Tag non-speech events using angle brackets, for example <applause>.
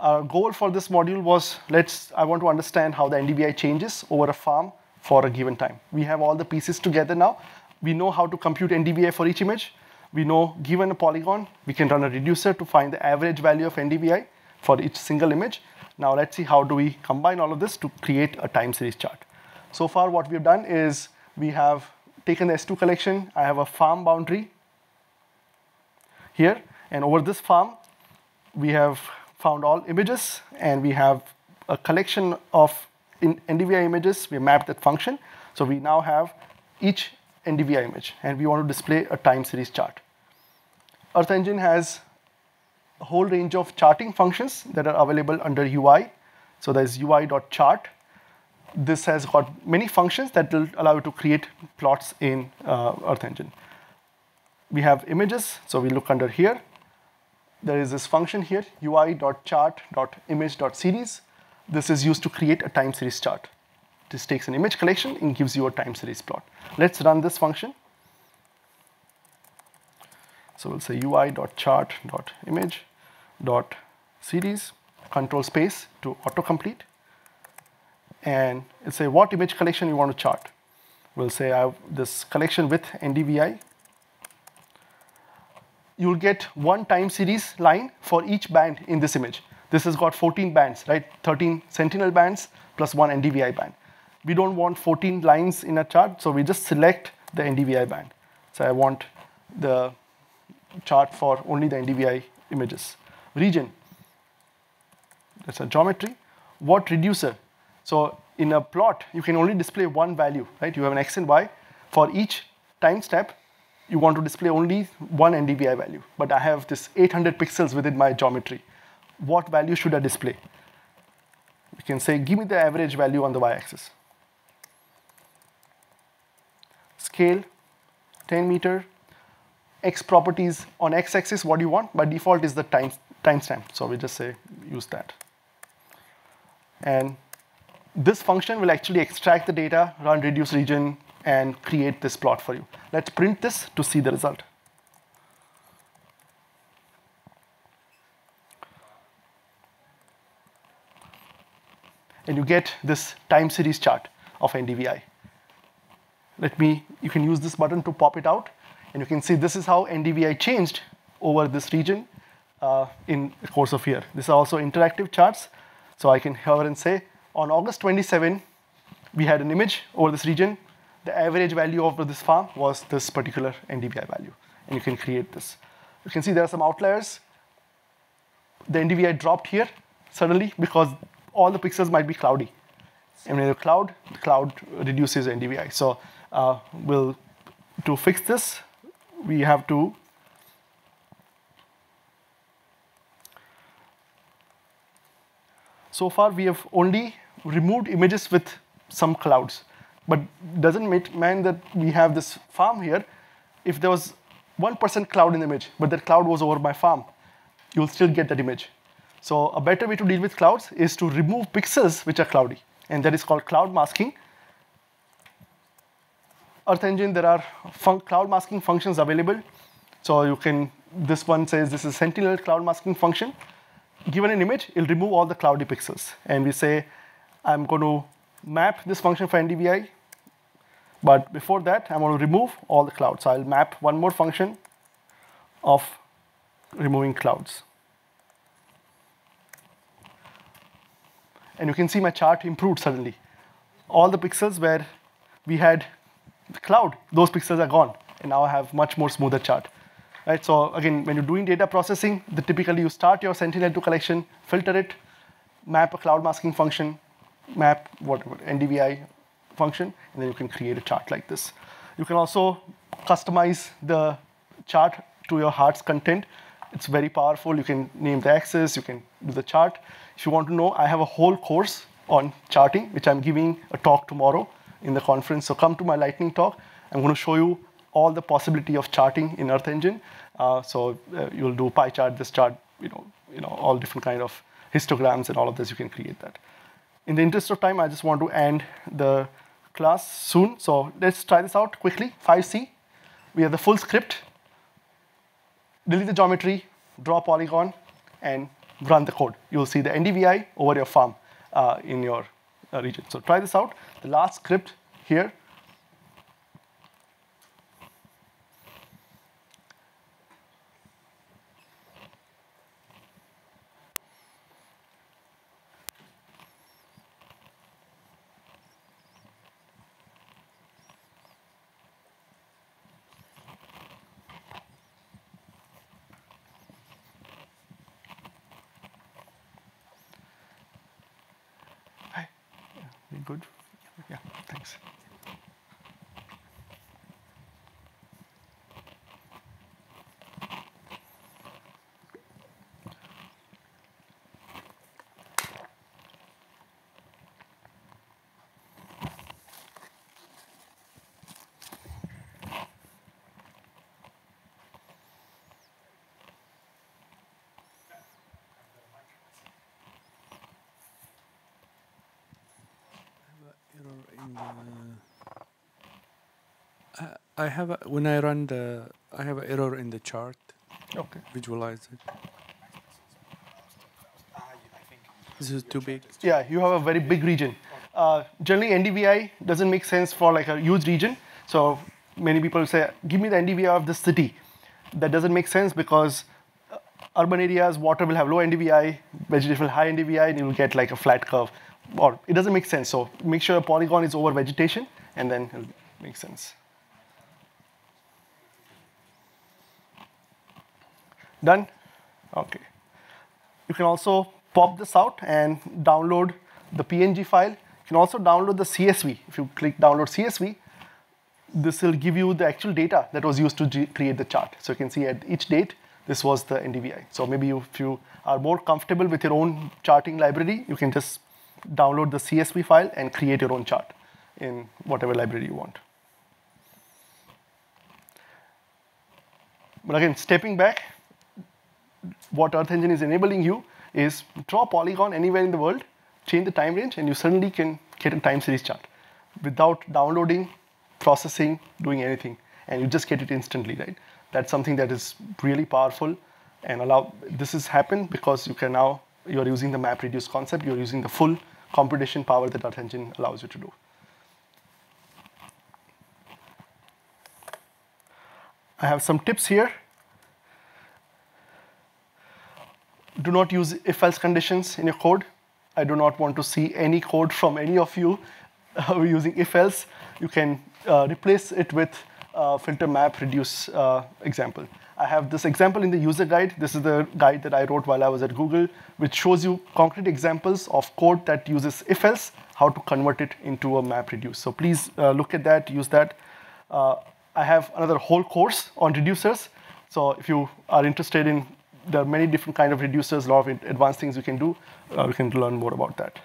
our goal for this module was, let's, I want to understand how the NDVI changes over a farm for a given time. We have all the pieces together now. We know how to compute NDVI for each image. We know, given a polygon, we can run a reducer to find the average value of NDVI for each single image. Now let's see how do we combine all of this to create a time series chart. So far what we've done is we have taken the S2 collection. I have a farm boundary here. And over this farm, we have found all images and we have a collection of NDVI images. We mapped that function. So we now have each NDVI image and we want to display a time series chart. Earth Engine has a whole range of charting functions that are available under UI. So there's UI.chart. This has got many functions that will allow you to create plots in uh, Earth Engine. We have images, so we look under here there is this function here, ui.chart.image.series. This is used to create a time series chart. This takes an image collection and gives you a time series plot. Let's run this function. So we'll say ui.chart.image.series, control space to autocomplete. And it'll say what image collection you want to chart. We'll say I have this collection with NDVI you'll get one time series line for each band in this image. This has got 14 bands, right? 13 sentinel bands plus one NDVI band. We don't want 14 lines in a chart, so we just select the NDVI band. So I want the chart for only the NDVI images. Region, that's a geometry. What reducer? So in a plot, you can only display one value, right? You have an X and Y. For each time step, you want to display only one NDVI value, but I have this 800 pixels within my geometry. What value should I display? You can say, give me the average value on the y-axis. Scale, 10 meter. X properties on x-axis, what do you want? By default is the time timestamp. So we just say use that. And this function will actually extract the data, run reduce region, and create this plot for you. Let's print this to see the result. And you get this time series chart of NDVI. Let me, you can use this button to pop it out. And you can see this is how NDVI changed over this region uh, in the course of year. These are also interactive charts. So I can hover and say, on August 27, we had an image over this region the average value of this farm was this particular NDVI value. And you can create this. You can see there are some outliers. The NDVI dropped here suddenly because all the pixels might be cloudy. And when you cloud, the cloud reduces NDVI. So uh, we'll, to fix this, we have to so far we have only removed images with some clouds. But doesn't mean that we have this farm here. If there was 1% cloud in the image, but that cloud was over my farm, you'll still get that image. So a better way to deal with clouds is to remove pixels which are cloudy. And that is called cloud masking. Earth Engine, there are cloud masking functions available. So you can, this one says this is Sentinel cloud masking function. Given an image, it'll remove all the cloudy pixels. And we say, I'm going to map this function for NDVI. But before that, I'm going to remove all the clouds. So I'll map one more function of removing clouds. And you can see my chart improved suddenly. All the pixels where we had cloud, those pixels are gone. And now I have much more smoother chart. Right, so again, when you're doing data processing, the typically you start your Sentinel-2 collection, filter it, map a cloud masking function, map, whatever, NDVI function, and then you can create a chart like this. You can also customize the chart to your heart's content. It's very powerful. You can name the axis, you can do the chart. If you want to know, I have a whole course on charting, which I'm giving a talk tomorrow in the conference. So come to my lightning talk. I'm going to show you all the possibility of charting in Earth Engine. Uh, so uh, you'll do pie chart, this chart, you know, you know, all different kind of histograms and all of this, you can create that in the interest of time, I just want to end the class soon. So let's try this out quickly. 5C, we have the full script. Delete the geometry, draw polygon, and run the code. You'll see the NDVI over your farm uh, in your uh, region. So try this out. The last script here good? Yeah, thanks. I have a, when I run the I have an error in the chart. Okay. Visualize it. This is too big. Yeah, you have a very big region. Uh, generally, NDVI doesn't make sense for like a huge region. So many people say, give me the NDVI of the city. That doesn't make sense because uh, urban areas, water will have low NDVI, vegetation will high NDVI, and you will get like a flat curve. Or it doesn't make sense. So make sure a polygon is over vegetation, and then it'll make sense. Done? Okay. You can also pop this out and download the PNG file. You can also download the CSV. If you click download CSV, this will give you the actual data that was used to create the chart. So you can see at each date, this was the NDVI. So maybe if you are more comfortable with your own charting library, you can just download the CSV file and create your own chart in whatever library you want. But again, stepping back, what Earth Engine is enabling you is draw a polygon anywhere in the world, change the time range, and you suddenly can get a time series chart without downloading, processing, doing anything. And you just get it instantly, right? That's something that is really powerful and allow, this has happened because you can now, you're using the map reduce concept, you're using the full computation power that Earth Engine allows you to do. I have some tips here do not use if-else conditions in your code. I do not want to see any code from any of you <laughs> uh, using if-else. You can uh, replace it with uh, filter map reduce uh, example. I have this example in the user guide. This is the guide that I wrote while I was at Google, which shows you concrete examples of code that uses if-else, how to convert it into a map reduce. So please uh, look at that, use that. Uh, I have another whole course on reducers. So if you are interested in there are many different kind of reducers, a lot of advanced things you can do. Uh, we can learn more about that.